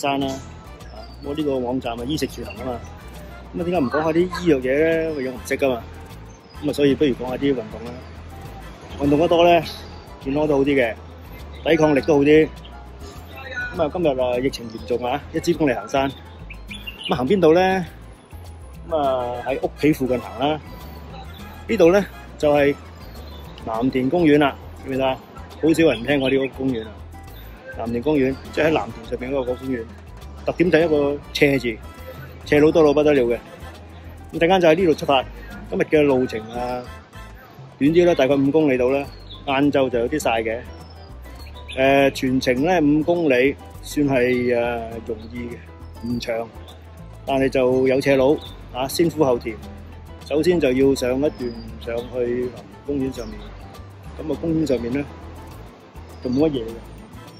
山啦。啊，我呢個網站啊衣食住行啊嘛。咁啊，點解唔講下啲醫藥嘢咧？我樣唔識噶嘛。咁啊，所以不如講下啲運動啦。運動得多咧，健康都好啲嘅，抵抗力都好啲。咁啊，今日啊疫情嚴重啊，一支公嚟行山。咁行邊度咧？咁啊喺屋企附近行啦。呢度咧就係藍田公園啦，記唔記得？好少人聽過呢個公園啊。南田公園即係喺藍田上邊嗰個公園，特點就係一個斜字，斜路多到不得了嘅。咁陣間就喺呢度出發。今日嘅路程啊短啲啦，大概五公里到啦。晏晝就有啲曬嘅。誒，全程咧五公里，算係誒容易嘅，唔長，但係就有斜路啊，先苦後甜。首先就要上一段上去公園上面，咁啊公園上面咧就冇乜嘢嘅，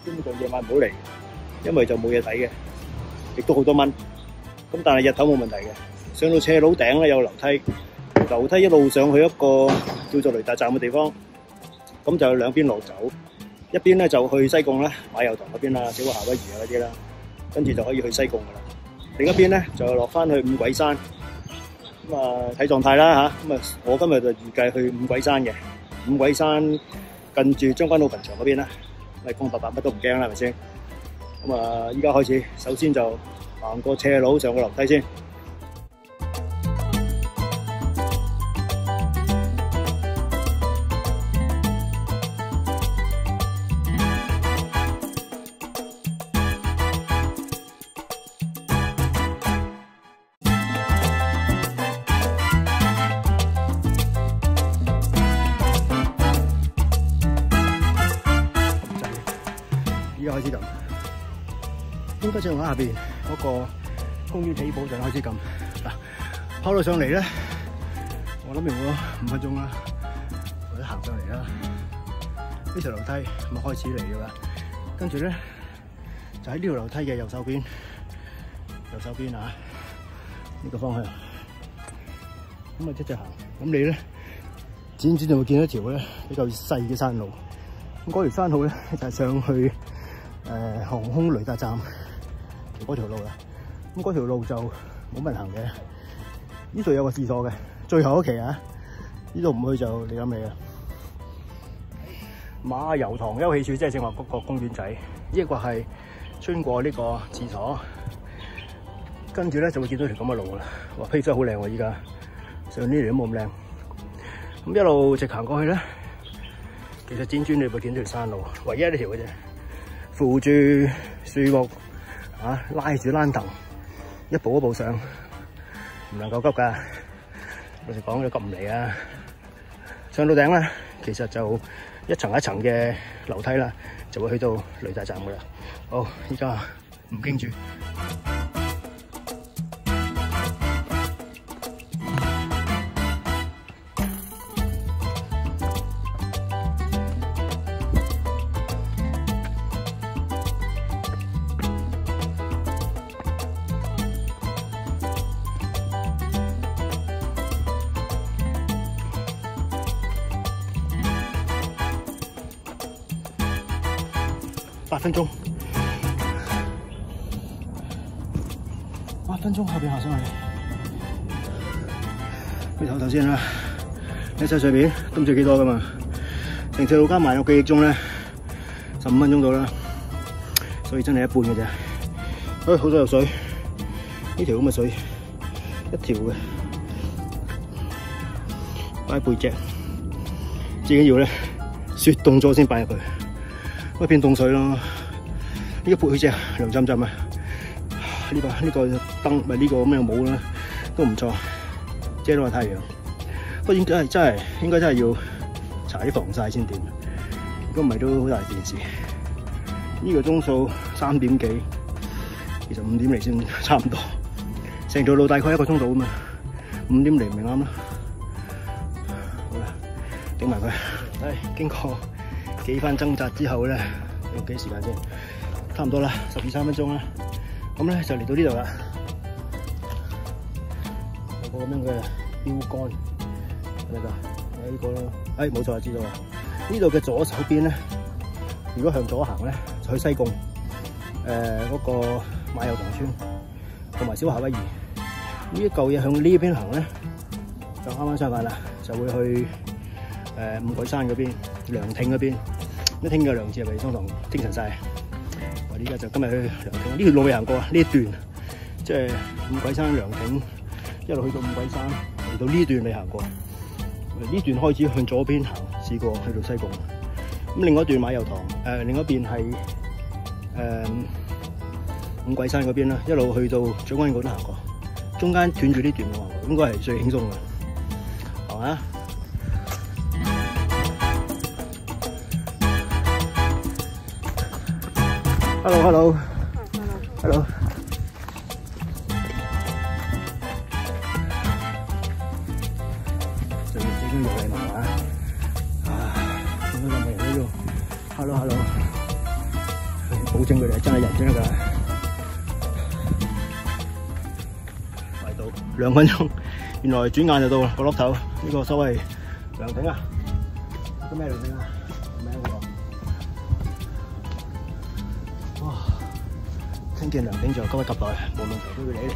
基本上夜晚唔好嚟，因為就冇嘢睇嘅，亦都好多蚊。咁但係日頭冇問題嘅，上到斜佬頂咧有樓梯，樓梯一路上去一個叫做雷達站嘅地方，咁就有兩邊路走，一邊咧就去西貢啦，馬油塘嗰邊啦，小夏威夷啊嗰啲啦，跟住就可以去西貢噶啦。另一邊咧就落翻去五鬼山。咁啊睇狀態啦吓，咁啊我今日就預計去五鬼山嘅，五鬼山近住將軍澳墳場嗰邊啦，咪光白白乜都唔驚啦，係咪先？咁啊依家開始，首先就行個斜路上個樓梯先。依家開始撳，應該就喺下邊嗰個公園起步就開始撳。嗱，跑到上嚟咧，我諗用咗五分鐘啦，或者行上嚟啦。呢條樓梯咁啊開始嚟噶啦，跟住咧就喺呢條樓梯嘅右手邊，右手邊啊呢個方向，咁啊一直行。咁你咧，漸漸就會見到一條咧比較細嘅山路。咁嗰條山路咧就係上去。誒航空雷達站嗰條路啦，咁嗰條路就冇乜行嘅。呢度有個廁所嘅，最後一期啊，呢度唔去就你諗你啊。馬油塘休憩處即係正話嗰個公園仔，呢個係穿過呢個廁所，跟住咧就會見到條咁嘅路啦。哇，批真好靚喎！依家上呢條都冇咁靚，咁一路直行過去咧，其實輾轉你會見到條山路，唯一呢條嘅啫。扶住树木，啊，拉住栏藤，一步一步上，唔能够急噶。老实讲，都急唔嚟啊！上到顶咧，其实就一层一层嘅楼梯啦，就会去到雷达站噶啦。好，依家唔惊住。八分鐘，八分鐘後邊行上嚟，你唞唞先啦。喺晒上邊都唔知幾多噶嘛，成條路加埋我記憶中咧，十五分鐘到啦，所以真係一半嘅啫。哎，好多有水，呢條咁嘅水，一條嘅，擺背脊，最緊要咧，雪凍咗先擺入去。一片凍水咯，呢個潑佢隻涼浸浸啊！呢個呢個燈咪呢個咁嘅帽啦，都唔錯，遮到個太陽。不過應該係真係應該真係要搽啲防曬先掂，如果唔係都好大件事。呢個鐘數三點幾，其實五點嚟先 差唔多。成條路大概一個鐘度啊嘛，五點嚟咪啱啦。好啦，頂埋佢。唉，經過。幾番掙扎之後咧，要幾時間先？差唔多啦，十二三分鐘啦。咁咧就嚟到呢度啦，有個咁樣嘅標杆，係咪㗎？係呢個咯。哎，冇錯，知道啦。呢度嘅左手邊咧，如果向左行咧，就去西貢。誒、呃，嗰、那個馬油塘村同埋小夏威夷。呢一嚿嘢向呢邊行咧，就啱啱相反啦，就會去誒、呃、五鬼山嗰邊、涼亭嗰邊。一聽嘅兩字係咪相當精神晒？我哋而家就今日去涼亭，呢條路未行過啊！呢一段即係五鬼山涼亭，一路去到五鬼山，嚟到呢段未行過。呢段開始向左邊行，試過去到西貢。咁另外一段馬油塘，誒、呃、另一邊係誒、呃、五鬼山嗰邊啦，一路去到將軍澳都行過。中間斷住呢段喎，應該係最輕鬆嘅，係嘛？Hello，Hello，Hello。最最中意嚟嘛嘛？啊，點解咁多人喺度？Hello，Hello，保證佢哋係真係人先得㗎。兩分鐘，原來轉眼就到啦個落頭，呢、這個所謂涼亭啊，個咩涼亭啊？聽見涼亭就急不及待，無論頭都要嚟嚟。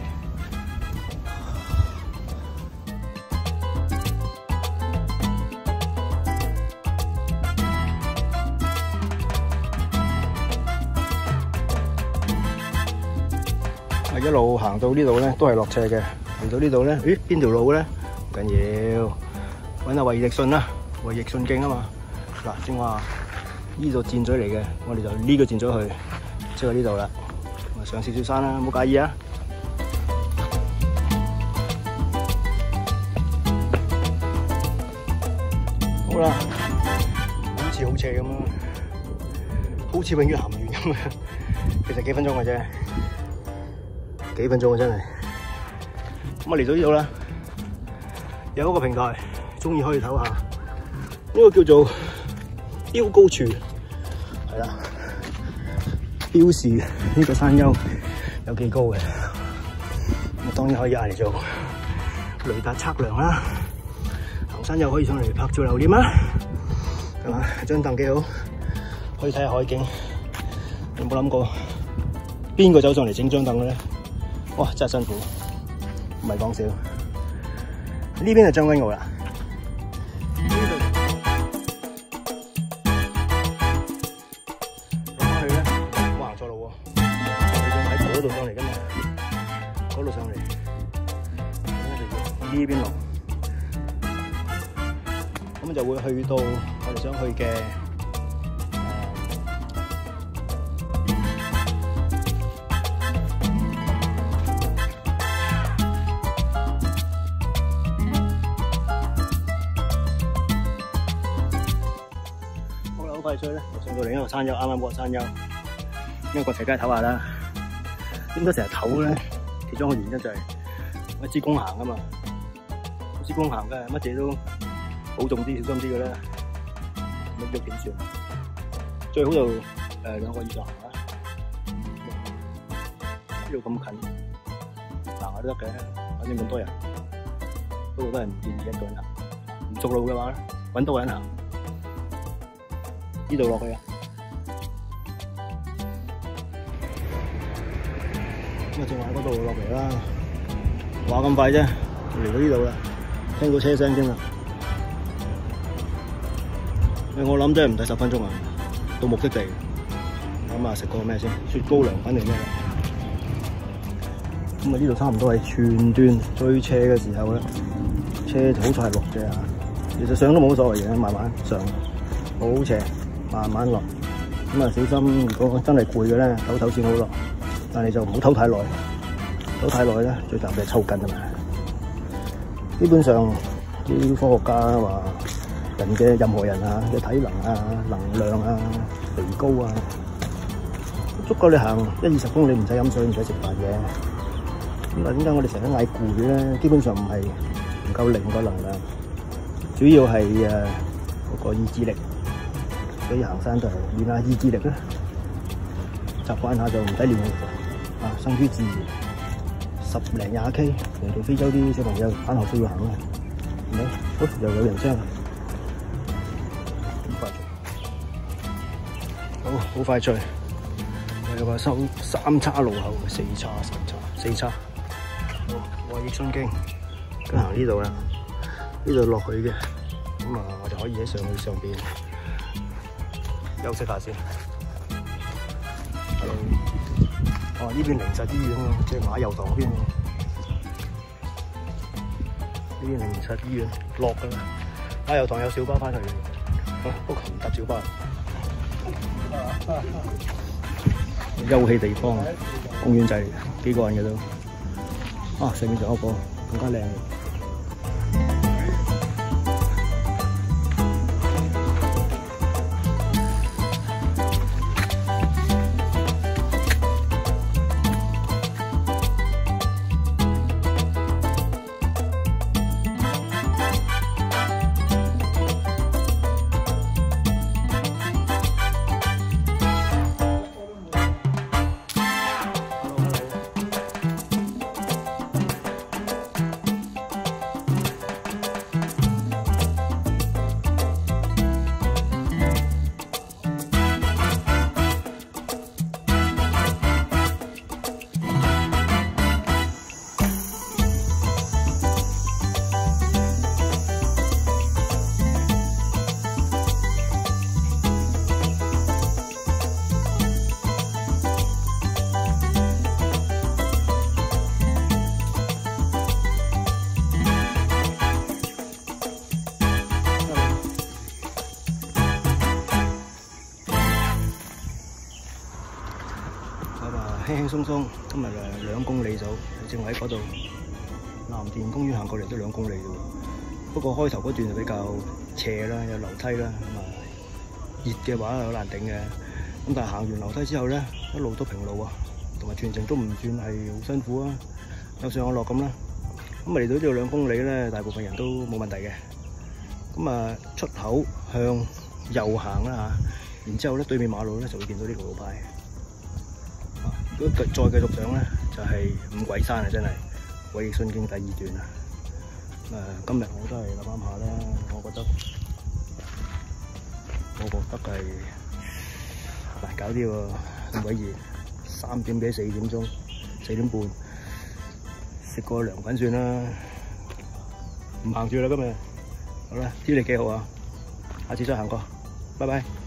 一路行到呢度咧，都係落斜嘅。嚟到呢度咧，咦？邊條路咧？唔緊要，揾下衛奕信啦，衛奕信徑啊嘛。嗱，正話呢度箭嘴嚟嘅，我哋就呢個箭嘴去，即係呢度啦。上少少山啦，唔好介意啊。好啦，好似好斜咁啊，好似永遠行唔完咁啊。其實幾分鐘嘅啫，幾分鐘啊，真係。咁啊嚟到呢度啦，有一個平台，中意可以唞下。呢個叫做標高處，係啦，標示呢個山丘有幾高嘅。咁當然可以嗌嚟做雷達測量啦。行山又可以上嚟拍照留念啦，係嘛？張凳幾好，可以睇下海景。有冇諗過邊個走上嚟整張凳嘅咧？哇，真係辛苦。唔係講笑，呢邊就將軍澳啦。去到我哋想去嘅。快脆咧，上到另一個山丘，啱啱嗰個山丘，因為過斜街唞下啦。點解成日唞咧？其中一個原因就係我支公行啊嘛，支公行嘅乜嘢都保重啲、小心啲嘅咧，乜喐點算？最好就誒兩個以上行啦，呢度咁近行下都得嘅，反正咁多人，不過都係唔建議一個人行。唔熟路嘅話咧，搵多人行。呢度落去啊！咁啊，正話喺嗰度落嚟啦。話咁快啫，嚟到呢度啦，聽到車聲先啦。我諗真係唔使十分鐘啊，到目的地。咁啊，食個咩先？雪糕凉粉定咩？咁啊，呢度差唔多係全段最斜嘅時候咧，車就好彩係落啫啊！其實上都冇所謂嘅，慢慢上，好斜。慢慢落，咁啊小心，如果真係攰嘅咧，唞唞先好落。但系就唔好唞太耐，唞太耐咧，最慘就係抽筋啊嘛。基本上啲科學家話，人嘅任何人啊嘅體能啊、能量啊、肥高啊，足夠你行一二十公里唔使飲水唔使食飯嘅。咁啊，點解我哋成日嗌攰咧？基本上唔係唔夠靈個能量，主要係誒嗰個意志力。所以行山就係練下意志力啦，習慣下就唔使練，啊，生於自然，十零廿 K，嚟到非洲啲小朋友返學都要行啦，係咪？好，又有人聲，好快脆，好，好快脆，佢話收三叉路口，四叉、三叉、四叉。好，我益信經，跟行呢度啦，呢度落去嘅，咁啊，我就可以喺上去上邊休息下先。Hello，哦，呢邊靈實醫院喎，即係馬油塘嗰邊喎。呢邊靈實醫院落㗎啦，馬油塘有小巴翻去嘅，不過唔搭小巴。休憩地方，公園仔幾個人嘅都，啊上面仲有一個更加靚。鬆鬆，今日誒兩公里走，正喺嗰度藍田公園行過嚟都兩公里啫。不過開頭嗰段就比較斜啦，有樓梯啦，咁啊熱嘅話好難頂嘅。咁但係行完樓梯之後咧，一路都平路啊，同埋全程都唔算係好辛苦啊，有上有落咁啦。咁啊嚟到呢度兩公里咧，大部分人都冇問題嘅。咁啊出口向右行啦嚇，然之後咧對面馬路咧就會見到呢個路牌。如果再繼續上咧，就係、五鬼山啊！真係鬼翼信經第二段啊！誒、今日我都係諗諗下啦，我覺得我覺得係難搞啲喎，五鬼熱，三點幾四點鐘，四點半食個涼粉算啦，唔行住啦今日。好啦，天氣幾好啊，下次再行過，拜拜。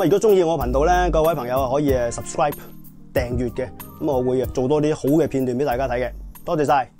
咁啊，如果中意我頻道咧，各位朋友可以誒 subscribe 訂閱嘅，咁我會做多啲好嘅片段俾大家睇嘅，多謝晒。